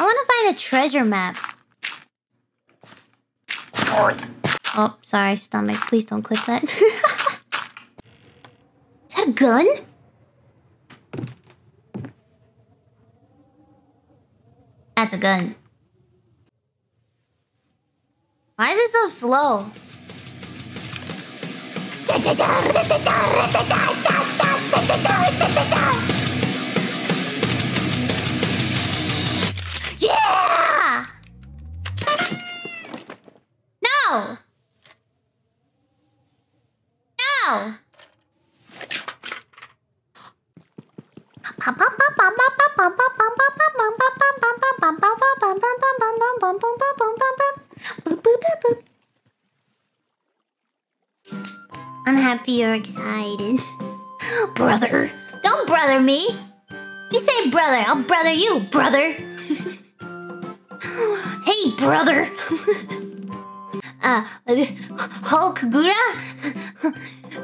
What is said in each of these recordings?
I want to find a treasure map. Oh, sorry, stomach. Please don't click that. Is that a gun? That's a gun. Why is it so slow? bell. I'm happy you're excited. Brother. Don't brother me. You say brother, I'll brother you, brother. hey, brother. uh, Hulk Gura?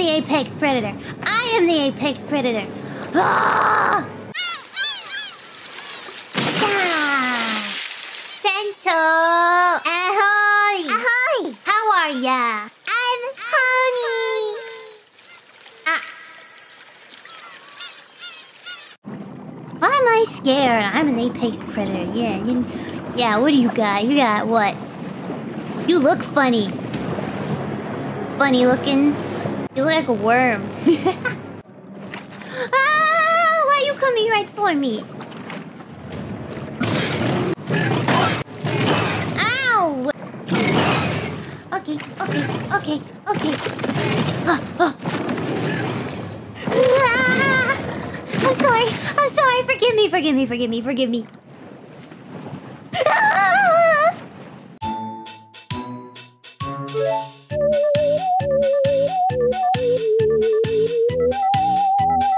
the apex predator. I am the apex predator. Ah! Central! Ahoy! Ahoy! How are ya? I'm honey. Ah. Why am I scared? I'm an apex predator. Yeah, you, yeah, what do you got? You got what? You look funny. Funny looking. You look like a worm. ah, why are you coming right for me? Ow! Okay, okay, okay, okay. Ah, ah. Ah, I'm sorry, I'm sorry, forgive me, forgive me, forgive me, forgive me.